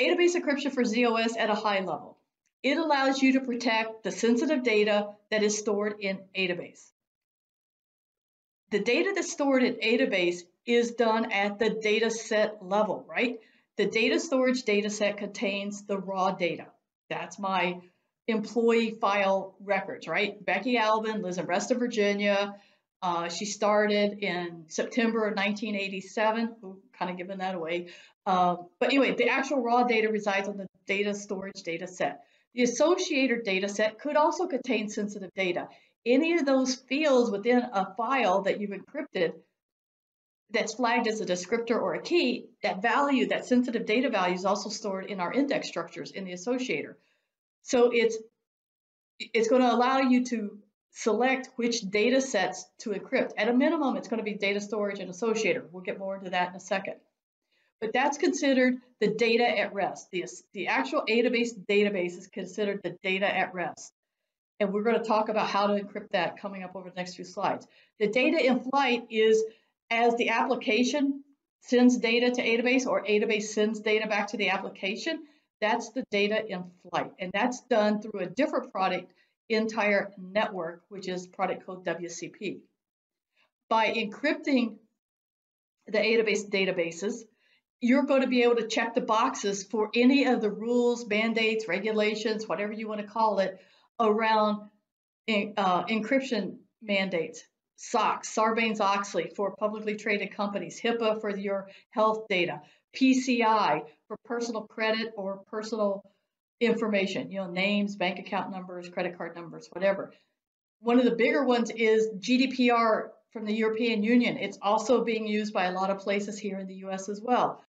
Adabas encryption for z/OS at a high level. It allows you to protect the sensitive data that is stored in Adabas. The data that's stored in Adabas is done at the data set level, right? The data storage data set contains the raw data. That's my employee file records, right? Becky Albin lives in Reston, Virginia. Uh, she started in September of 1987. kind of giving that away. Uh, but anyway, the actual raw data resides on the data storage data set. The associator data set could also contain sensitive data. Any of those fields within a file that you've encrypted that's flagged as a descriptor or a key, that value, that sensitive data value is also stored in our index structures in the associator. So it's it's going to allow you to select which data sets to encrypt. At a minimum, it's going to be data storage and associator. We'll get more into that in a second. But that's considered the data at rest. The, the actual Adabas database is considered the data at rest. And we're going to talk about how to encrypt that coming up over the next few slides. The data in flight is as the application sends data to Adabas or Adabas sends data back to the application, that's the data in flight. And that's done through a different product entire network, which is product code WCP. By encrypting the Adabas databases, you're going to be able to check the boxes for any of the rules, mandates, regulations, whatever you want to call it, around uh, encryption mandates. SOX, Sarbanes-Oxley for publicly traded companies, HIPAA for your health data, PCI for personal credit or personal information, you know, names, bank account numbers, credit card numbers, whatever. One of the bigger ones is GDPR from the European Union. It's also being used by a lot of places here in the US as well.